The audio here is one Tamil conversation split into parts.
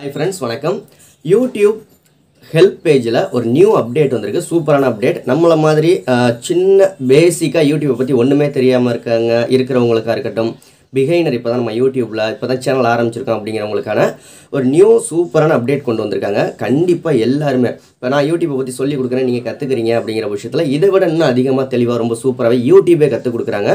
ஹாய் ஃப்ரெண்ட்ஸ் வணக்கம். யூடியூப் ஹெல்ப் பேஜில் ஒரு நியூ அப்டேட் வந்திருக்கு. சூப்பரான அப்டேட் நம்மளை மாதிரி சின்ன பேசிக்காக யூடியூப்பை பற்றி ஒன்றுமே தெரியாமல் இருக்காங்க இருக்கிறவங்களுக்காக இருக்கட்டும். பிகைனர் இப்போ தான் நம்ம யூடியூப்பில் இப்போ தான் சேனல் ஆரம்பிச்சிருக்கோம் அப்படிங்கிறவங்களுக்கான ஒரு நியூ சூப்பரான அப்டேட் கொண்டு வந்திருக்காங்க. கண்டிப்பாக எல்லாருமே. இப்போ நான் யூடியூப்பை பற்றி சொல்லி கொடுக்குறேன் நீங்கள் கற்றுக்குறீங்க அப்படிங்கிற விஷயத்தில் இதை விட இன்னும் அதிகமாக தெளிவாக ரொம்ப சூப்பராகவே யூடியூபே கற்றுக் கொடுக்குறாங்க.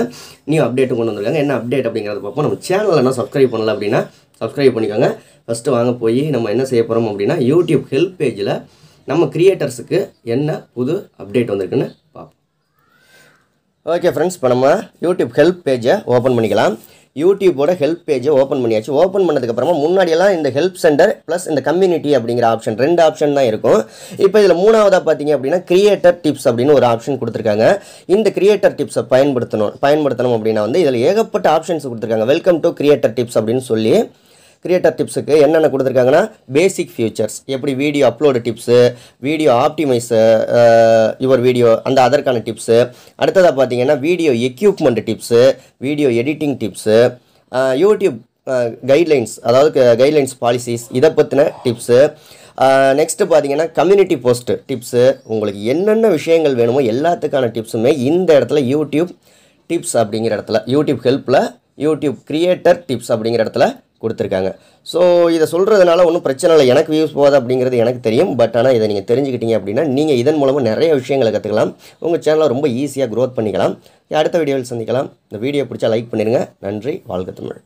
நியூ அப்டேட்டும் கொண்டு வந்திருக்காங்க. என்ன அப்டேட் அப்படிங்கிறத பார்ப்போம். நம்ம சேனலில் என்ன சப்ஸ்கிரைப் பண்ணல அப்படின்னா சப்ஸ்கிரைப் பண்ணிக்கோங்க. ஃபஸ்ட்டு வாங்க போய் நம்ம என்ன செய்ய போகிறோம் அப்படின்னா யூடியூப் ஹெல்ப் பேஜில் நம்ம கிரியேட்டர்ஸுக்கு என்ன புது அப்டேட் வந்திருக்குன்னு பார்ப்போம். ஓகே ஃப்ரெண்ட்ஸ் இப்போ நம்ம யூடியூப் ஹெல்ப் பேஜை ஓப்பன் பண்ணிக்கலாம். யூடியூப்போட ஹெல்ப் பேஜை ஓப்பன் பண்ணியாச்சு. ஓப்பன் பண்ணதுக்கப்புறமா முன்னாடியெல்லாம் இந்த ஹெல்ப் சென்டர் ப்ளஸ் இந்த கம்யூனிட்டி அப்படிங்கிற ஆப்ஷன் ரெண்டு ஆப்ஷன் தான் இருக்கும். இப்போ இதில் மூணாவதாக பார்த்தீங்க அப்படின்னா கிரியேட்டர் டிப்ஸ் அப்படின்னு ஒரு ஆப்ஷன் கொடுத்துருக்காங்க. இந்த கிரியேட்டர் டிப்ஸை பயன்படுத்தணும் பயன்படுத்தணும் அப்படின்னா வந்து இதில் ஏகப்பட்ட ஆப்ஷன்ஸ் கொடுத்துருக்காங்க. வெல்கம் டு கிரியேட்டர் டிப்ஸ் அப்படின்னு சொல்லி கிரியேட்டர் டிப்ஸுக்கு என்னென்ன கொடுத்துருக்காங்கன்னா பேசிக் ஃபியூச்சர்ஸ் எப்படி video upload tips video optimise your video அந்த அதற்கான டிப்ஸு அடுத்ததாக பார்த்தீங்கன்னா video equipment tips video editing tips YouTube guidelines அதாவது கைட்லைன்ஸ் பாலிசிஸ் இதை பற்றின டிப்ஸு நெக்ஸ்ட்டு பார்த்தீங்கன்னா கம்யூனிட்டி போஸ்ட் டிப்ஸு உங்களுக்கு என்னென்ன விஷயங்கள் வேணுமோ எல்லாத்துக்கான டிப்ஸுமே இந்த இடத்துல யூடியூப் டிப்ஸ் அப்படிங்கிற இடத்துல யூடியூப் ஹெல்ப்பில் யூடியூப் கிரியேட்டர் டிப்ஸ் அப்படிங்கிற இடத்துல கொடுத்துருக்காங்க. ஸோ இதை சொல்கிறதுனால ஒன்றும் பிரச்சனை இல்லை. எனக்கு வியூஸ் போகாது அப்படிங்கிறது எனக்கு தெரியும். பட் ஆனால் இதை நீங்கள் தெரிஞ்சுக்கிட்டீங்க அப்படின்னா நீங்கள் இதன் மூலமாக நிறைய விஷயங்களை கற்றுக்கலாம் உங்கள் சேனலை ரொம்ப ஈஸியாக க்ரோத் பண்ணிக்கலாம். அடுத்த வீடியோவில் சந்திக்கலாம். இந்த வீடியோ பிடிச்சா லைக் பண்ணிடுங்க. நன்றி. வாழ்க தமிழ்.